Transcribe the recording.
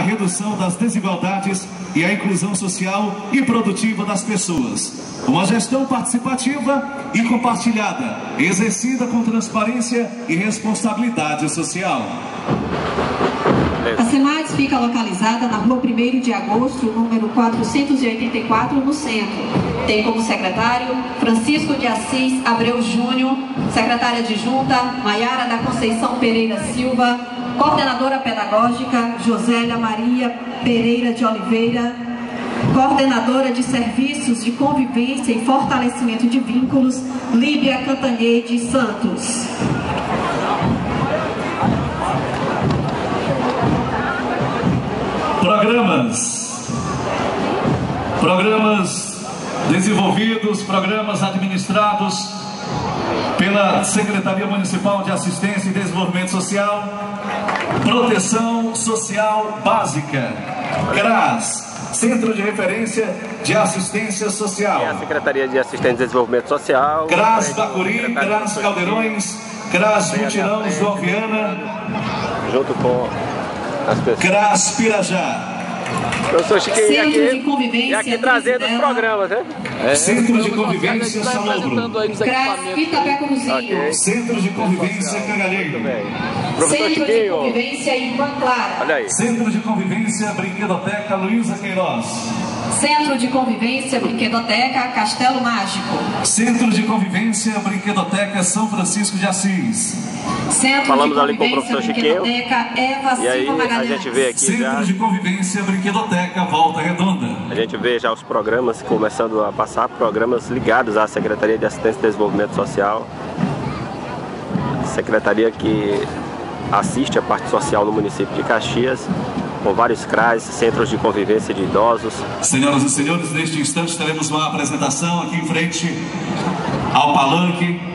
a redução das desigualdades e a inclusão social e produtiva das pessoas. Uma gestão participativa e compartilhada, exercida com transparência e responsabilidade social. A SEMADES fica localizada na rua 1 de agosto, número 484, no centro. Tem como secretário Francisco de Assis Abreu Júnior, secretária de junta Maiara da Conceição Pereira Silva, coordenadora pedagógica Josélia Maria Pereira de Oliveira, coordenadora de serviços de convivência e fortalecimento de vínculos Líbia Cantanhede Santos. Programas. Programas desenvolvidos, programas administrados pela Secretaria Municipal de Assistência e Desenvolvimento Social, Proteção Social Básica, CRAS, Centro de Referência de Assistência Social. É a Secretaria de Assistência e Desenvolvimento Social. CRAS Bacuri, CRAS Caldeirões, CRAS Mutirão, João Viana. Junto com as pessoas. CRAS Pirajá. Professor Chiquinho, Centro aqui, de Convivência e aqui trazendo os programas, né? Centro de Convivência Salobro. CRAS Itapecumuzinho. Ok. Centro de Convivência. Professor Centro de Convivência Ivan Clara. olha aí. Centro de Convivência Brinquedoteca Luísa Queiroz. Centro de Convivência Brinquedoteca Castelo Mágico. Centro de Convivência Brinquedoteca São Francisco de Assis. Centro Falamos de ali com o Convivência professor Chiquinho. Brinquedoteca Eva E aí a gente vê aqui já, Centro de Convivência Brinquedoteca Volta Redonda. a gente vê já os programas começando a passar, programas ligados à Secretaria de Assistência e Desenvolvimento Social. Secretaria que assiste a parte social no município de Caxias, com vários CRAs, centros de convivência de idosos. Senhoras e senhores, neste instante teremos uma apresentação aqui em frente ao palanque